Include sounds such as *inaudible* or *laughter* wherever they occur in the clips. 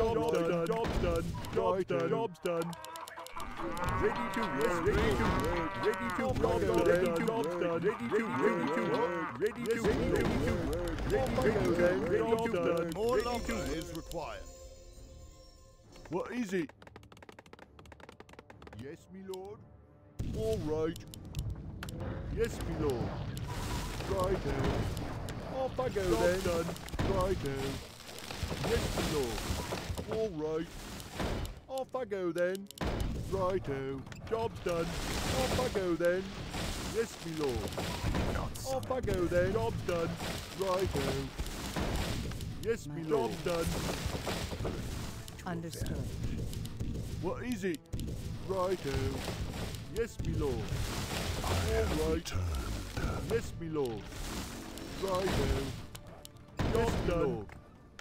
Job's done. Job's done. Job's done. Job's done. Ready to work. Ready to work. Ready to work. Job's done. Ready to work. Ready to work. Ready to work. Ready to work. Ready to work. More Ready lumber to work. is required. What is it? Yes, me lord. All right. Yes, me lord. Right now. Off I go then. done. Right now. Yes, me lord. All right. Off I go then. Righto. Job's done. Off I go then. Yes, me lord. Off I go then. Job's done. Righto. Yes, me lord. Job's done. Understood. What is it? Righto. Yes, me lord. All right. Yes, me lord. Righto. Job's done.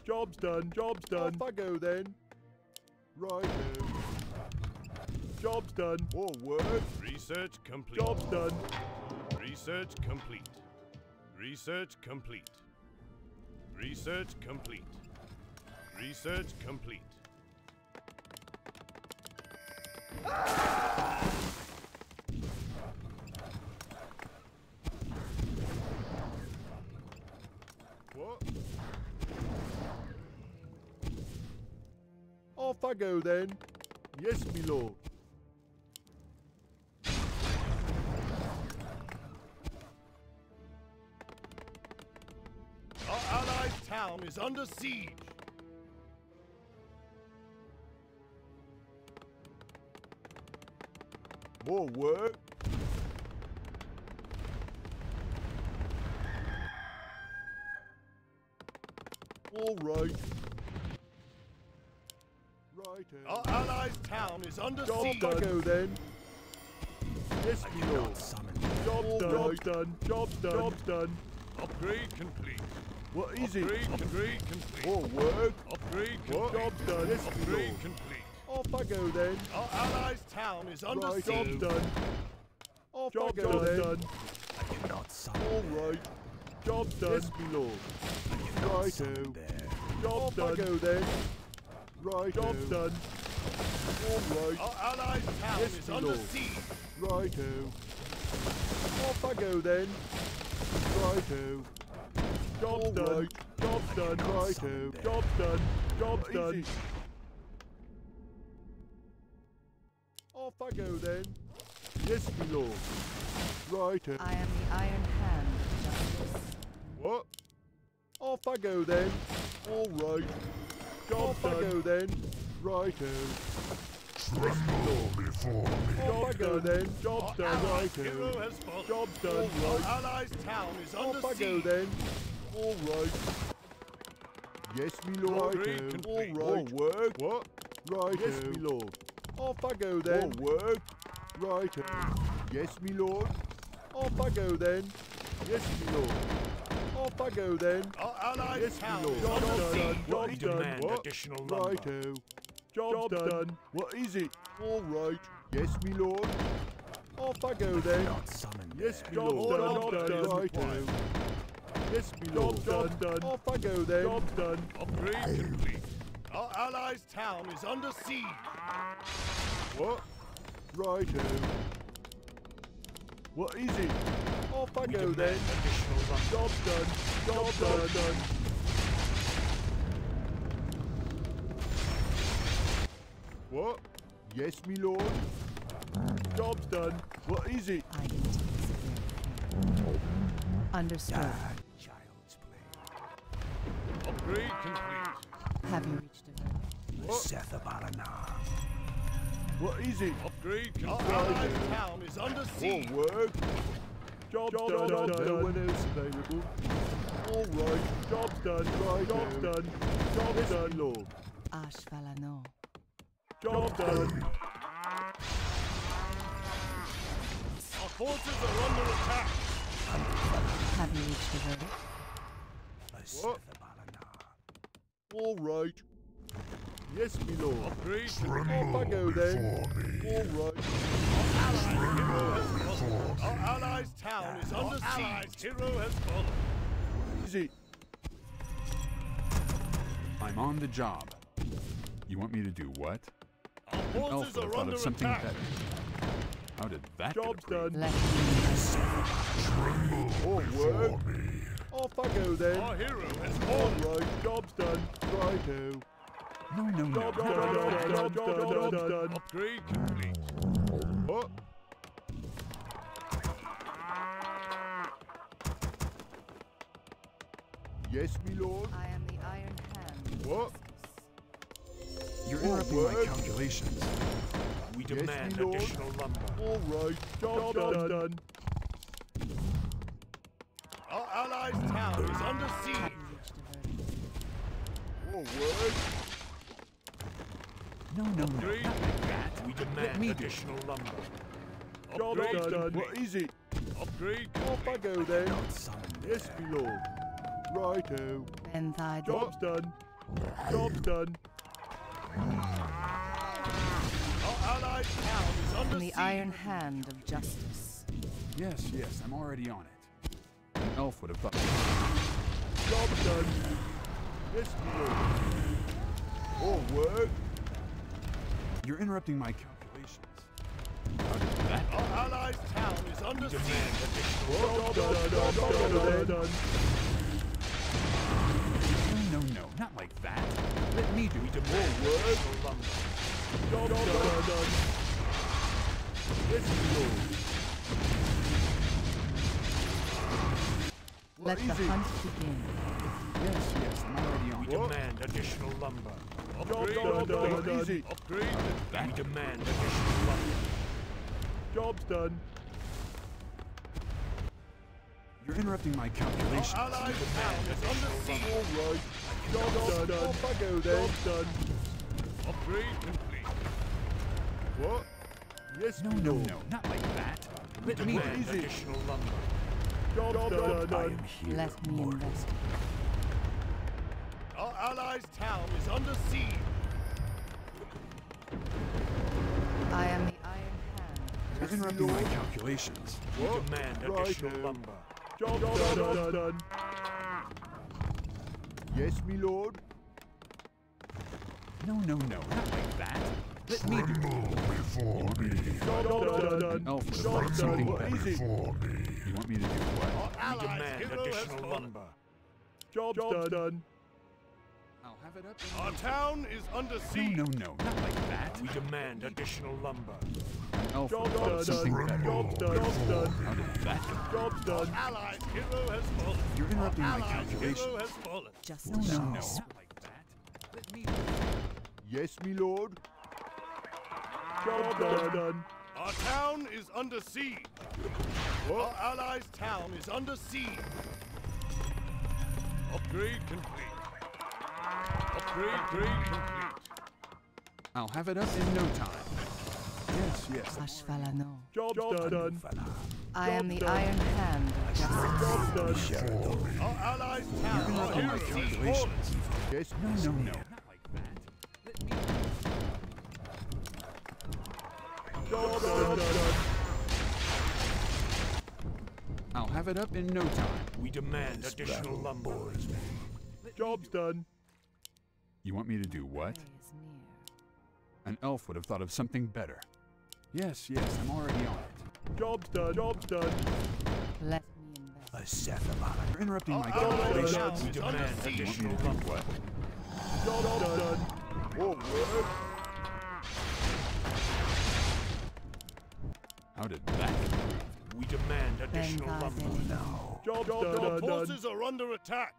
Job's done. Job's done. Off I go then. Righto. Job's done. More work. Research complete. Job's done. Research complete. Research complete. Research complete. Research complete. What? Off I go then. Yes, me lord. Our allied town is under siege. More work. All. Right. Town is under Job siege. done. go then. Yes, me lord. Job's done. Job's done. Job's done. Job's done. Upgrade complete. What is it? Upgrade, upgrade complete. More work. Upgrade complete. Job's done. Yes, me Upgrade lord. complete. Off I go then. Our allied town is under Right. siege. Job's done. Off I go then. Done. All right. Job's done. Yes, me lord. Righto. Job's done. I go then. Right. Job's done. All right. Our allied town Yes, is under lord. siege. Righto. Off I go then. Righto. Job's done. Job's done. Righto. Job's done. Job's done. Off I go then. Yes, my lord. Righto. I am the Iron Hand of Justice. What? Off I go then. All right. Off I go then. Righto. Yes, my lord. Off I go then. Job's done. Allied hero Righto. has fallen. Job's done. Our Right. allied town is under Off I go then. All right. Yes, me lord. Upgrade All right. More work. What? Right. Yes, me lord. Off I go then. More work. Righto. Yes, me lord. Off I go then. Yes, me lord. Off I go then. Our allied Yes, town lord. is under done. siege. Job's done. What? additional lumber. Righto. Job's, done. What is it? All right. Yes, me lord. Off I go then. Yes, me Job lord. done. Job's Job done. done. Righto. Yes, me lord. Job's done. Off I go then. Job's done. Upgrade complete. Our allied town is under siege. What? Righto. Oh. What is it? Off I go then. Additional lumber. Job's done. Job's done. done. What? Yes, me lord. Job's done. What is it? I can take severe care. Understood. Upgrade complete. Have you reached a verdict? What is it? Upgrade Our complete. allied town is under siege. More work. Job's done. done. No one else available. All right. Job's done. Right. Job's done. Job's done, lord. Ashvalano. Job done. Our forces are under attack. Have you reached a verdict? All right. Yes, me lord. Upgrade Off I go then. All right. Our allied town is under siege. Hero has fallen. Is it? I'm on the job. You want me to do what? Our An elf would have thought of something attack. better. How did that get Job's approved? done. Let me investigate. All work. Off I go then. Our hero has All fallen. right, job's done. Righto. No, no, no. Job's done, like job's done, job's done, job's done. Upgrade complete. What? Yes, me lord. I am the Iron Hand. What? You're interrupting my calculations. We Yes, demand me lord. additional lumber. All right, job, done. done. Our allies' town is under siege. Hadn't reached a verdict. All word. No, no, no. Upgrade. Not like that. We me demand do it. additional lumber. Job Upgrade done. complete. What is it? Upgrade Off I go then. Yes, me lord. Righto. Job's done. Job's done. In the. Iron Hand of Justice. Yes, yes, I'm already on it. An elf would have thought. Job's done. Yes, me lord. Work. You're interrupting my calculations. That? Our allies' town is under siege. Job done. Job done. Job done. No, no, no. Not like that. Let me do it. Demand word. additional lumber. Job done. done. Yes, me lord. Let What the is hunt begin. Yes, yes, I'm already on We. What? demand additional lumber. Job Upgrade done. done. complete. What is it? Upgrade. That- We demand additional lumber. Job's done. You're interrupting my Our calculations. allies' town is under siege. All right. Job done. Off I go then. Job's done. Upgrade complete. What? Yes, No, no, no. Not like that. We Let me demand is it? additional lumber. Job done. done. Let me investigate. Our allies' town is under siege. I am the Iron Hand. You're interrupting my calculations. We demand Righto. additional lumber. Job done. done. Yes, me lord. No, no, no. Not like that. Let me do it. Job done. done. elf would have Job thought done. something What better. is it? You want me to do what? Our allies' demand additional lumber. Job's done. done. I'll have it up. Our town is under siege. no, no. Not like that. We demand additional lumber. An elf Job's done. of something done. better. Job's done. Job's done. How did that go? Job's done. Allies' hero has fallen. You're interrupting my Allies' hero has fallen. Justice No, no, no. Not like that. Let me. Yes, me lord. Job done. done. Our town is under siege. Our allies' town is under siege. Upgrade complete. Upgrade, grade complete. I'll have it up in no time. Yes, yes. Ashvalano. Job's done. done. I am the Job done. Iron Hand of Justice. Job's done. Our allies' You're town, our interrupting my hero has calculations. Yes, No, no, no. I'll have it up in no time. We demand additional lumber. Job's done. You want me to do what? Day is near. An elf would have thought of something better. Yes, yes, I'm already on it. Job's done. Job's done. Let me invest. A investigate. You're interrupting my Our calculations. We is You under want me siege. to do what? Job's done. done. Oh, How did that? We demand additional Benthai lumber. Delino. Job's done. Our done. done. forces are under attack.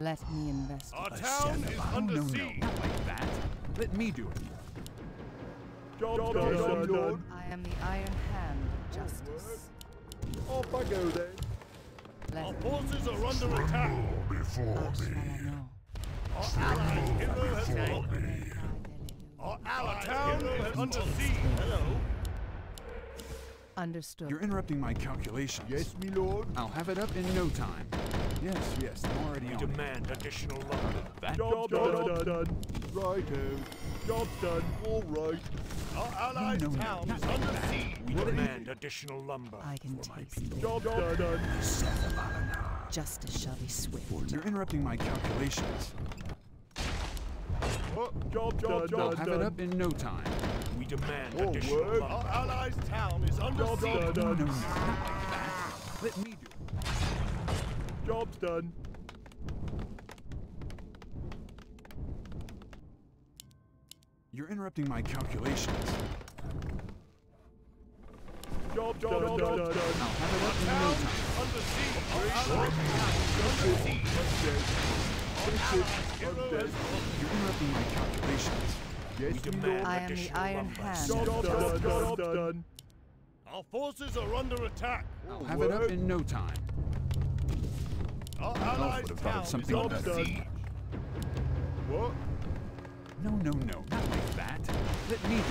Let me investigate. Our town is under no, no, siege. not like that. Let me do it. Job's done. done. done. I am the Iron Hand of Justice. Off I go then. Our Let me forces are under attack. Ashvalano. Our allies' hero has fallen. Benthai Our allies' town is under siege. Hello. Understood. You're interrupting my calculations. Yes, me lord. I'll have it up in no time. Yes, yes, I'm already We on it. demand additional lumber. That Job's done. done. done. Righto. Job's done. All right. Our allies' no, no, town not is under siege. We What is demand additional lumber. I can taste it. Job's done. done. Justice shall be swift. You're interrupting my calculations. Oh, job, job, I'll have done. it up in no time. We demand Oh, additional word. Our allies' town is under Job siege. No, no, no, not like that. Let me do it. Job's done. You're interrupting my calculations. Job, job, job, done. done. I'll have it up in no time. under siege. Our allies' town is under siege. Hero has fallen. You're interrupting my calculations. Yes, We demand. I am the Iron. Hand. Job, job, job, job done. Our forces are under attack. I'll have it up in no time. Our elf allies' would have thought of something under siege. What? No, no, no, not like that. Let me do it.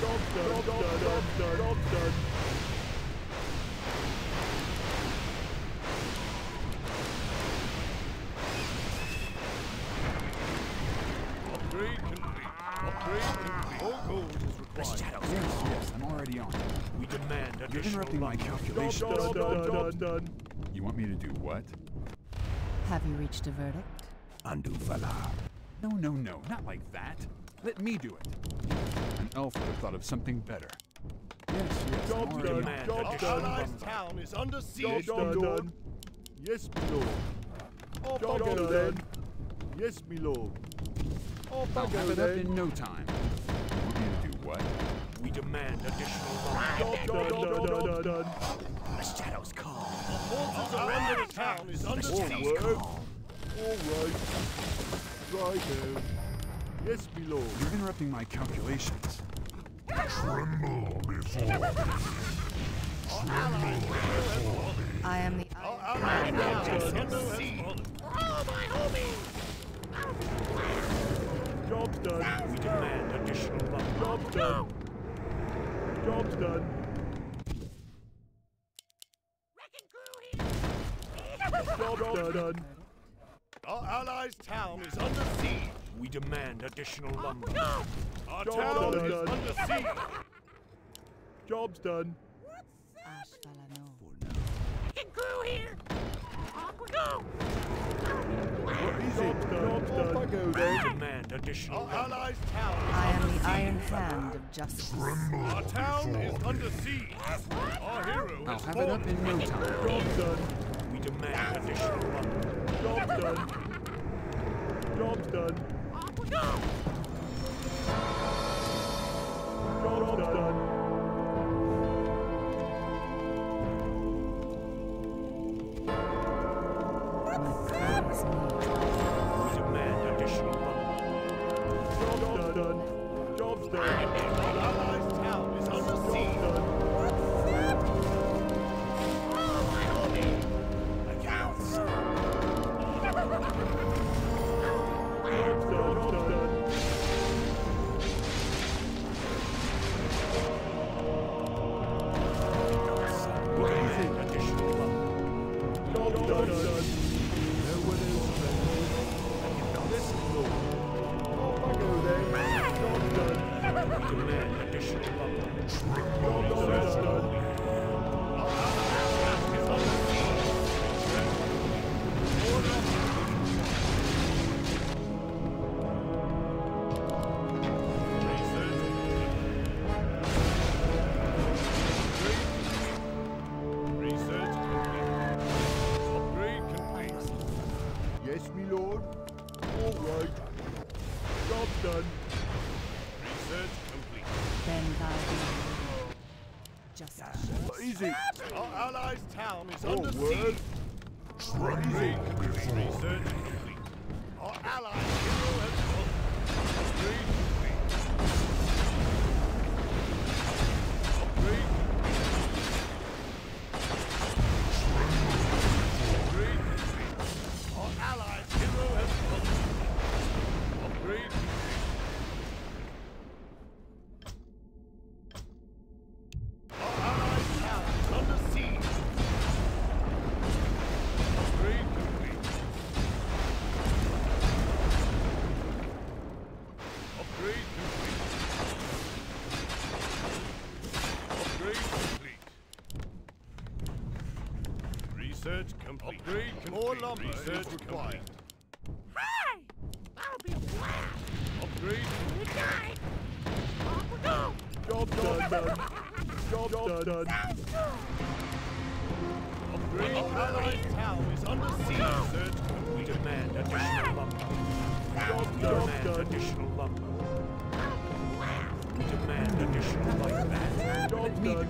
Job done, job done, job done, job done. Upgrade complete. Upgrade complete. All gold is required. Yes, yes, I'm already on. We demand You're interrupting my calculations. done, done, done, done. You want me to do what? Have you reached a verdict? Undo Valar. No, no, no, not like that. Let me do it. An elf would have thought of something better. Yes, yes, I'm Job already done, on it. job Our done. allies' town is under Job siege. done, done. Yes, me lord. Off I go then. Yes, me lord. Off I I'll have it up in no time. You want me to do what? We demand additional lumber. Job done, done, done, done, done. Our forces are under attack. Town is under All siege. word. All right. Try now. Yes, me lord. You're interrupting my calculations. Tremble I am the Our Iron allies' Hand. Town is under siege. Job's done. We demand additional lumber. Job's done. Job's done. Job's done. done. Our allies' town is under siege. We demand additional oh, lumber. Our Job town done, is done. under siege. Job's done. Ashvalano. What is it? Job's done. Off I go We demand additional Our allies' town I am the. Iron Hand of Justice. Our town is under siege. Our hero I'll have it up in no time. Job's done. We demand additional lumber. Job's done. Job's done. Job's done. Job's allies' town is All under oh, word. siege. What is More lumber is required. Hi! That'll be a blast! Upgrade. You died! Off we go! Job done, done. Job done, done. Sounds good! Upgrade. Our allied town is under siege. Research complete. demand additional lumber. Job, We job demand done. additional lumber. That'll be a blast! We demand additional Like lumber. that. Job Let me do done.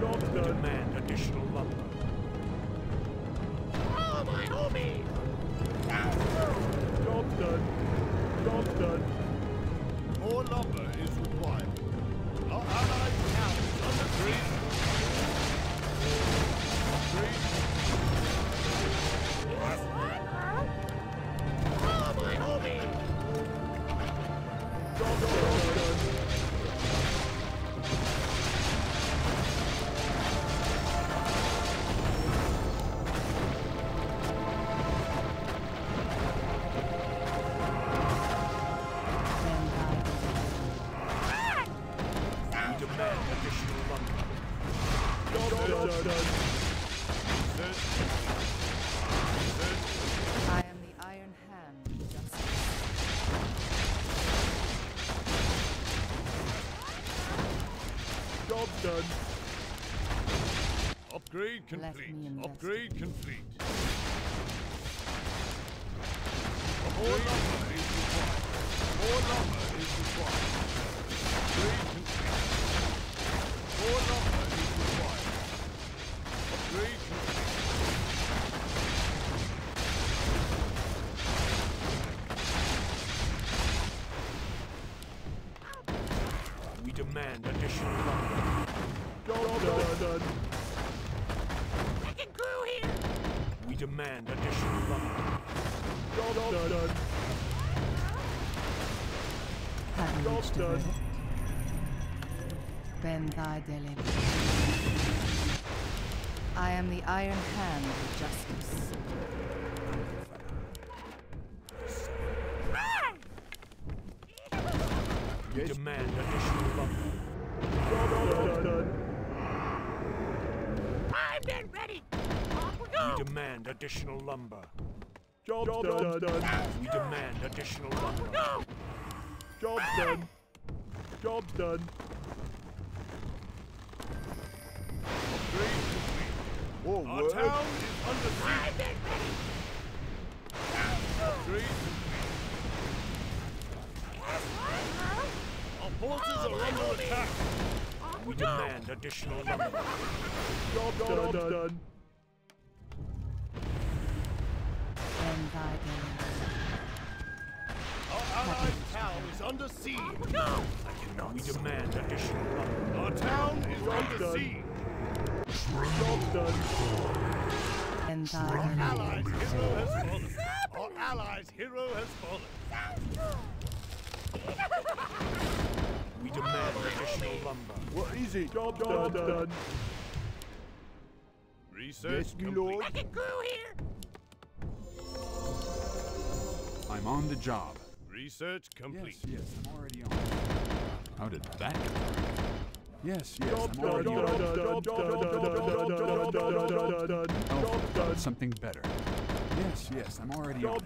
Job done. demand additional lumber. Job done. Upgrade complete. Upgrade complete. More lumber is required. More lumber is required. Upgrade done. thy delib. I am the Iron Hand of Justice. We Yes. demand additional lumber. Job done, done. Primed and ready! We We demand additional lumber. Job done, done. We demand additional lumber. Job done. Job done. Upgrade complete. Whoa, Our word. town is under siege. Primed and ready! Upgrade complete. Our forces are under attack. We we demand additional *laughs* lumber. Job done, done. Ben thy delib. Our allied town is under siege. Off we go! We demand additional lumber. Our town is under done. siege. Job done. Ben thy delib. Allies' hero has fallen. Our allies' hero has fallen. We demand additional lumber. What is it? Job done, done. Research Yes, complete. lord. Wrecking crew here! I'm on the job. Research complete. Yes, yes, I'm already on. How did that? Yes, yes, I'm already on. Oh, Job thought done. of something better. Yes, yes, I'm already on.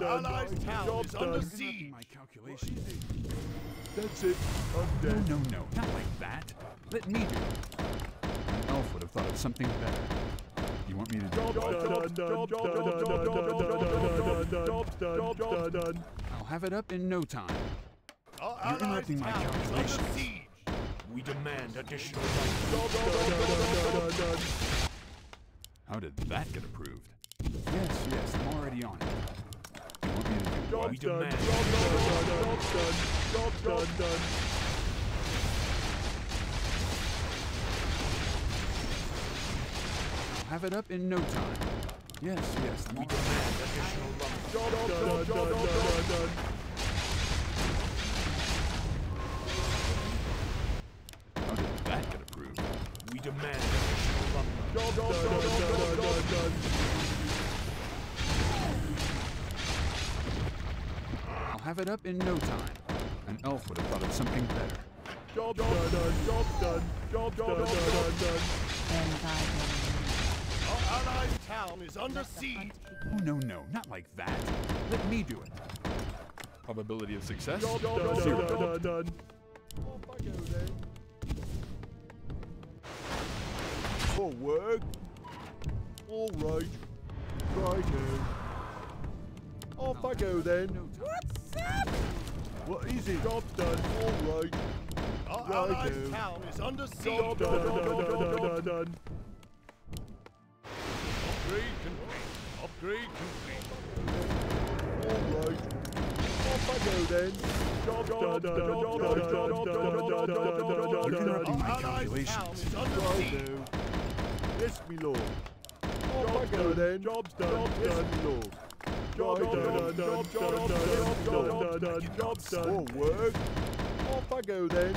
Allies' town is under siege. My calculations. That's it. I'm No, dead. no, no, not like that. Let me do it. An elf would have thought of something better. You want me to do. I'll have it up in no time. You're interrupting my town is under calculations. We demand additional. How did that get approved? Yes, yes, I'm already on it. You want me to do Job what? We done, demand- job done, job done, job done, done. I'll have it up in no time. Yes, yes, We on demand additional lumber. Job done, done, done, done, done. How did that get approved? We demand additional lumber. Job done, done, done, done, done. I'll have it up in no time. An elf would have thought of something better. Job done, done, job done, job done, done, done. Ben thy delib. allies' town is under siege. Oh, no, no, not like that. Let me do it. Probability of success? Job done, Zero. done, done, done. Off I go then. For work. All right. Right now. Off I go then. What is it? Job done. All right. Our Right allies' now. town is under siege. Job done, done, done, done, done, done. Upgrade complete. Upgrade complete. All right. Off I go then. Job Our allies' town is under siege. Yes, me lord. Off I go then. Job's done. Yes, me. Job. Off I go then.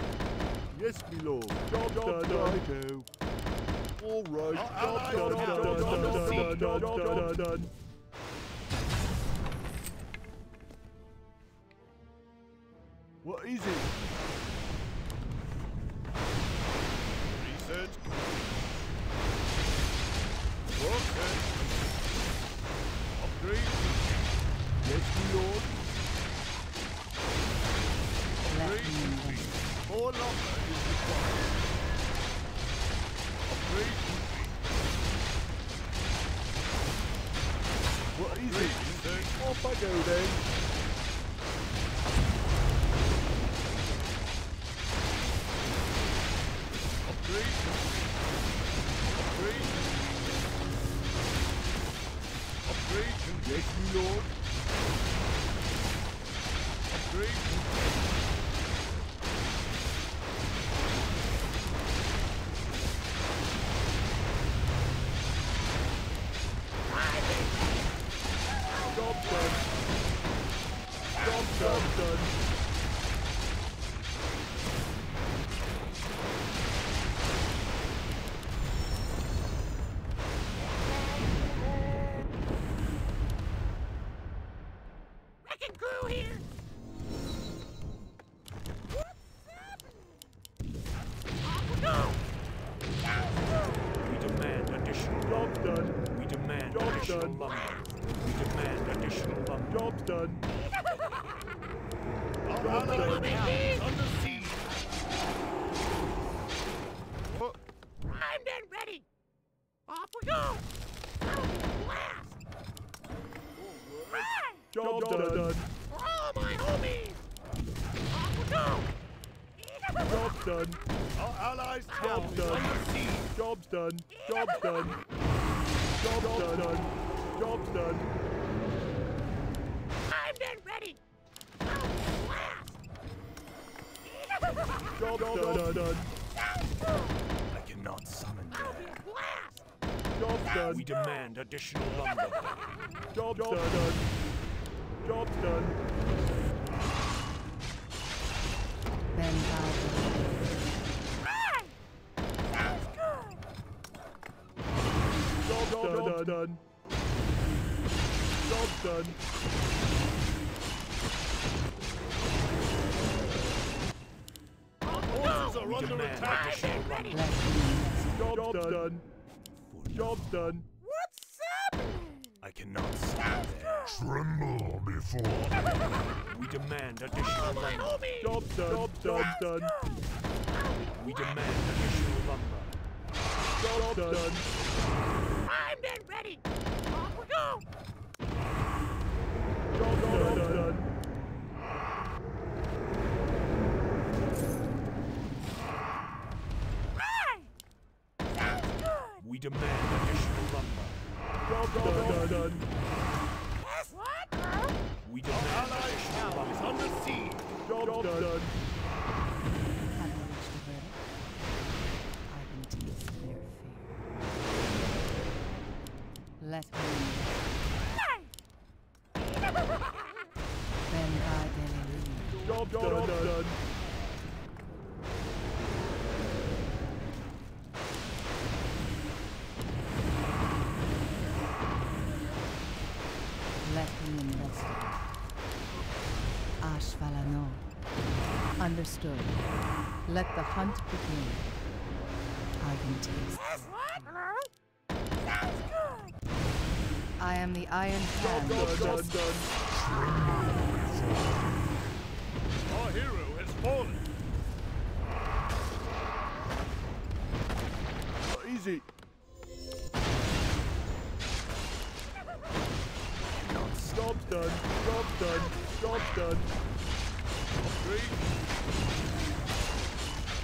Yes, me lord. Job Job under done, all right. What is it? Job, Job done. done. For all my homies! Aqua Job done. Our allies' job's done. Job's done. Job's done. Job's done. Job's done. Armed and ready. Job done. done. I cannot summon them. Job done. We demand additional lumber. Job done. Job's done. Ben Run! Sounds good! Job done. Job done. Job done. Are under attack. Job done. Job done. I cannot stand there. Tremble before. *laughs* We demand additional lumber. Dub dun dub dun. We demand additional lumber. Dub dun. Primed and ready. Off we go. Dub dun dun. We demand additional lumber. Dun, dun, dun. What? We demand ally ship is under siege. Dun, dun, dun. dun. Let me. then I deliver. Dun, dun, dun, dun. Let the hunt begin. I can taste. Sounds good. I am the Iron Hand. Our hero has fallen. Easy. Job done. Job done. Job done. Upgrade.